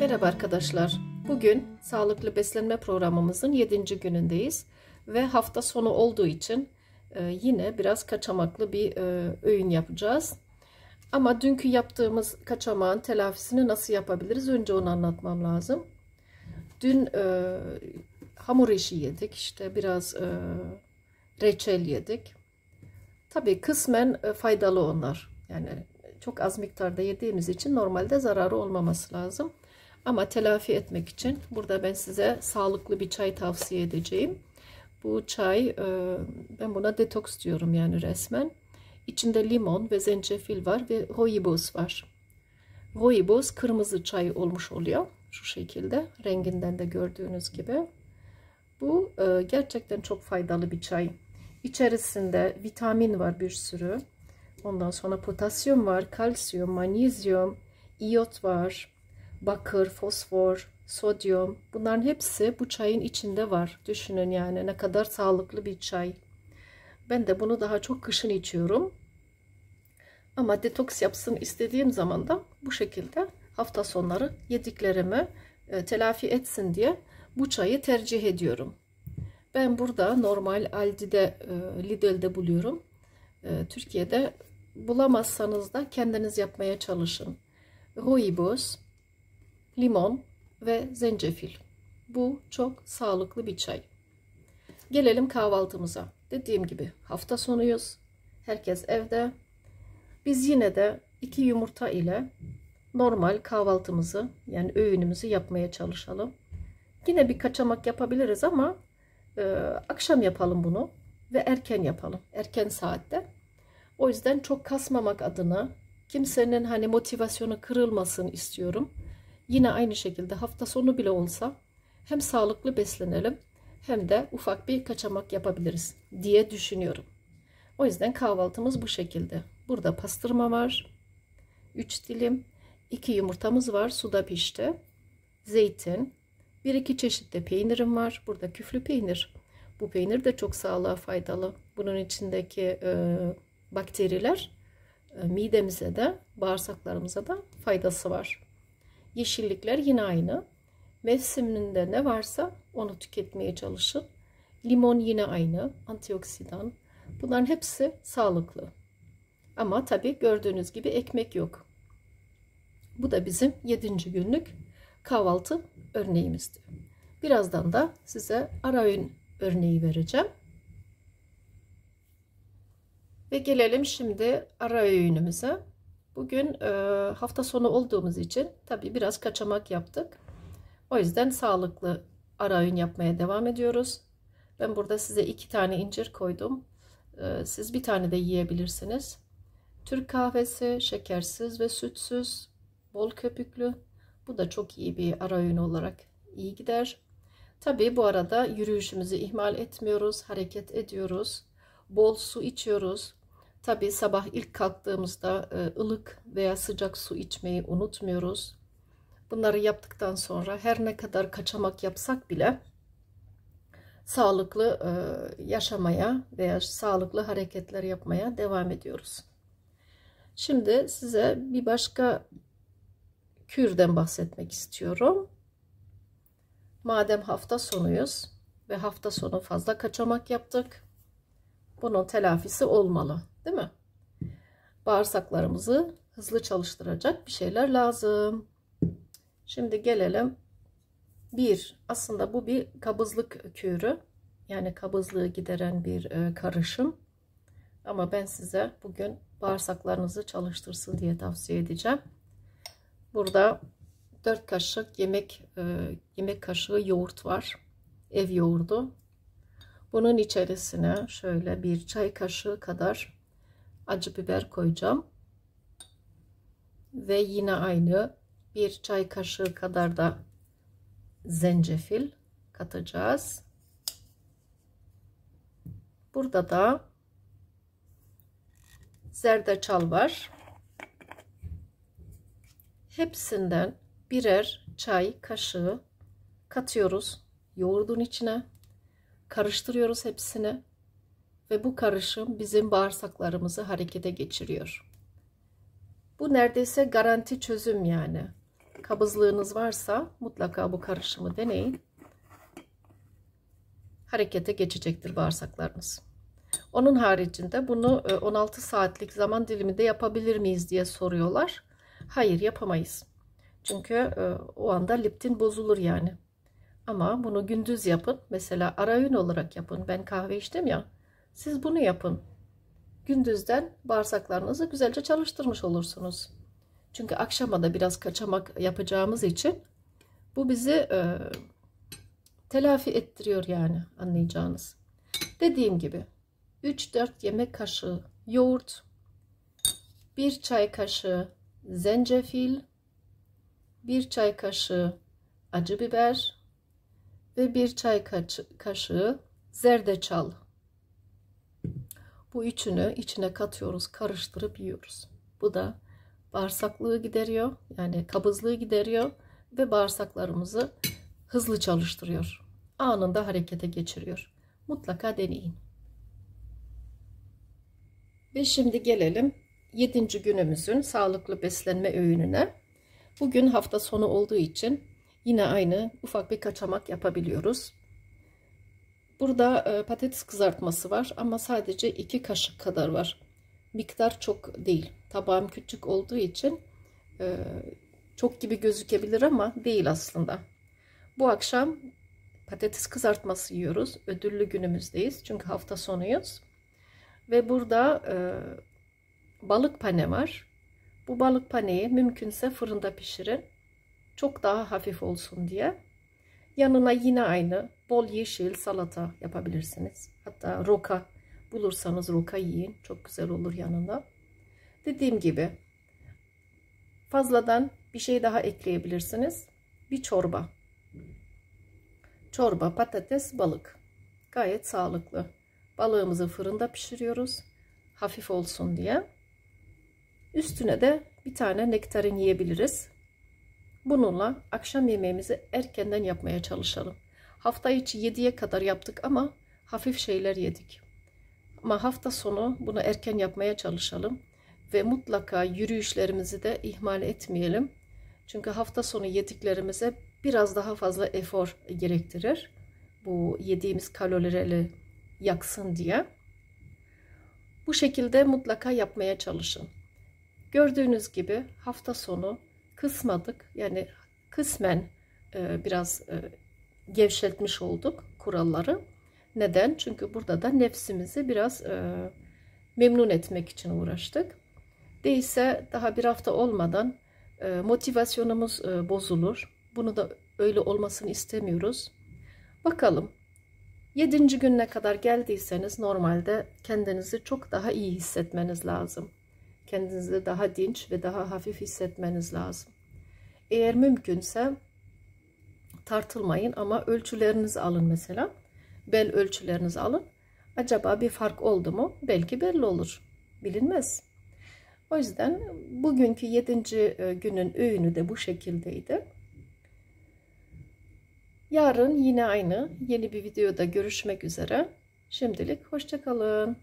Merhaba arkadaşlar. Bugün sağlıklı beslenme programımızın 7. günündeyiz ve hafta sonu olduğu için e, yine biraz kaçamaklı bir e, öğün yapacağız. Ama dünkü yaptığımız kaçamağın telafisini nasıl yapabiliriz? Önce onu anlatmam lazım. Dün e, hamur işi yedik, işte biraz e, reçel yedik. Tabii kısmen e, faydalı onlar. Yani çok az miktarda yediğimiz için normalde zararı olmaması lazım. Ama telafi etmek için burada ben size sağlıklı bir çay tavsiye edeceğim. Bu çay e, ben buna detoks diyorum yani resmen. İçinde limon ve zencefil var ve rooibos var. Rooibos kırmızı çay olmuş oluyor. Şu şekilde renginden de gördüğünüz gibi. Bu e, gerçekten çok faydalı bir çay. İçerisinde vitamin var bir sürü. Ondan sonra potasyum var, kalsiyum, magnezyum, iyot var, bakır, fosfor, sodyum. Bunların hepsi bu çayın içinde var. Düşünün yani ne kadar sağlıklı bir çay. Ben de bunu daha çok kışın içiyorum. Ama detoks yapsın istediğim zaman da bu şekilde hafta sonları yediklerimi e, telafi etsin diye bu çayı tercih ediyorum. Ben burada normal Aldi'de, e, Lidl'de buluyorum. E, Türkiye'de bulamazsanız da kendiniz yapmaya çalışın. Rooibos, limon ve zencefil. Bu çok sağlıklı bir çay. Gelelim kahvaltımıza. Dediğim gibi hafta sonuyuz. Herkes evde. Biz yine de iki yumurta ile normal kahvaltımızı yani öğünümüzü yapmaya çalışalım. Yine bir kaçamak yapabiliriz ama e, akşam yapalım bunu ve erken yapalım. Erken saatte. O yüzden çok kasmamak adına kimsenin hani motivasyonu kırılmasın istiyorum. Yine aynı şekilde hafta sonu bile olsa hem sağlıklı beslenelim hem de ufak bir kaçamak yapabiliriz diye düşünüyorum. O yüzden kahvaltımız bu şekilde. Burada pastırma var. 3 dilim. 2 yumurtamız var. Suda pişti. Zeytin. Bir iki çeşit de peynirim var. Burada küflü peynir. Bu peynir de çok sağlığa faydalı. Bunun içindeki e, bakteriler e, midemize de bağırsaklarımıza da faydası var. Yeşillikler yine aynı. Mevsiminde ne varsa onu tüketmeye çalışın. Limon yine aynı. Antioksidan. Bunların hepsi sağlıklı. Ama tabi gördüğünüz gibi ekmek yok. Bu da bizim 7. günlük kahvaltı örneğimizdi. Birazdan da size ara öğün örneği vereceğim. Ve gelelim şimdi ara öğünümüze. Bugün e, hafta sonu olduğumuz için tabii biraz kaçamak yaptık. O yüzden sağlıklı ara öğün yapmaya devam ediyoruz. Ben burada size iki tane incir koydum. E, siz bir tane de yiyebilirsiniz. Türk kahvesi şekersiz ve sütsüz, bol köpüklü. Bu da çok iyi bir ara öğün olarak iyi gider. Tabii bu arada yürüyüşümüzü ihmal etmiyoruz, hareket ediyoruz. Bol su içiyoruz. Tabii sabah ilk kalktığımızda e, ılık veya sıcak su içmeyi unutmuyoruz. Bunları yaptıktan sonra her ne kadar kaçamak yapsak bile sağlıklı e, yaşamaya veya sağlıklı hareketler yapmaya devam ediyoruz. Şimdi size bir başka kürden bahsetmek istiyorum. Madem hafta sonuyuz ve hafta sonu fazla kaçamak yaptık. Bunun telafisi olmalı. Değil mi? Bağırsaklarımızı hızlı çalıştıracak bir şeyler lazım. Şimdi gelelim. Bir, aslında bu bir kabızlık kürü. Yani kabızlığı gideren bir e, karışım. Ama ben size bugün bağırsaklarınızı çalıştırsın diye tavsiye edeceğim. Burada 4 kaşık yemek e, yemek kaşığı yoğurt var. Ev yoğurdu. Bunun içerisine şöyle bir çay kaşığı kadar acı biber koyacağım. Ve yine aynı bir çay kaşığı kadar da zencefil katacağız. Burada da zerdeçal var. Hepsinden birer çay kaşığı katıyoruz yoğurdun içine. Karıştırıyoruz hepsini ve bu karışım bizim bağırsaklarımızı harekete geçiriyor. Bu neredeyse garanti çözüm yani. kabızlığınız varsa mutlaka bu karışımı deneyin. Harekete geçecektir bağırsaklarınız. Onun haricinde bunu 16 e, saatlik zaman diliminde yapabilir miyiz diye soruyorlar. Hayır yapamayız. Çünkü e, o anda liptin bozulur yani. Ama bunu gündüz yapın. Mesela ara öğün olarak yapın. Ben kahve içtim ya. Siz bunu yapın. Gündüzden bağırsaklarınızı güzelce çalıştırmış olursunuz. Çünkü akşama da biraz kaçamak yapacağımız için bu bizi e, telafi ettiriyor yani anlayacağınız. Dediğim gibi 3-4 yemek kaşığı yoğurt, 1 çay kaşığı zencefil, 1 çay kaşığı acı biber ve 1 çay kaşığı zerdeçal. Bu üçünü içine katıyoruz, karıştırıp yiyoruz. Bu da bağırsaklığı gideriyor, yani kabızlığı gideriyor ve bağırsaklarımızı hızlı çalıştırıyor. Anında harekete geçiriyor. Mutlaka deneyin. Ve şimdi gelelim 7. günümüzün sağlıklı beslenme öğününe. Bugün hafta sonu olduğu için yine aynı ufak bir kaçamak yapabiliyoruz. Burada e, patates kızartması var ama sadece 2 kaşık kadar var. Miktar çok değil. Tabağım küçük olduğu için e, çok gibi gözükebilir ama değil aslında. Bu akşam patates kızartması yiyoruz. Ödüllü günümüzdeyiz çünkü hafta sonuyuz. Ve burada e, balık pane var. Bu balık paneyi mümkünse fırında pişirin. Çok daha hafif olsun diye. Yanına yine aynı bol yeşil salata yapabilirsiniz. Hatta roka bulursanız roka yiyin. Çok güzel olur yanında. Dediğim gibi fazladan bir şey daha ekleyebilirsiniz. Bir çorba. Çorba, patates, balık. Gayet sağlıklı. Balığımızı fırında pişiriyoruz. Hafif olsun diye. Üstüne de bir tane nektarin yiyebiliriz. Bununla akşam yemeğimizi erkenden yapmaya çalışalım. Hafta içi 7'ye kadar yaptık ama hafif şeyler yedik. Ama hafta sonu bunu erken yapmaya çalışalım. Ve mutlaka yürüyüşlerimizi de ihmal etmeyelim. Çünkü hafta sonu yediklerimize biraz daha fazla efor gerektirir. Bu yediğimiz kalorileri yaksın diye. Bu şekilde mutlaka yapmaya çalışın. Gördüğünüz gibi hafta sonu kısmadık. Yani kısmen e, biraz e, gevşetmiş olduk kuralları. Neden? Çünkü burada da nefsimizi biraz e, memnun etmek için uğraştık. Değilse daha bir hafta olmadan e, motivasyonumuz e, bozulur. Bunu da öyle olmasını istemiyoruz. Bakalım. Yedinci gününe kadar geldiyseniz normalde kendinizi çok daha iyi hissetmeniz lazım. Kendinizi daha dinç ve daha hafif hissetmeniz lazım. Eğer mümkünse tartılmayın ama ölçülerinizi alın mesela. Bel ölçülerinizi alın. Acaba bir fark oldu mu? Belki belli olur. Bilinmez. O yüzden bugünkü yedinci e, günün öğünü de bu şekildeydi. Yarın yine aynı yeni bir videoda görüşmek üzere. Şimdilik hoşçakalın.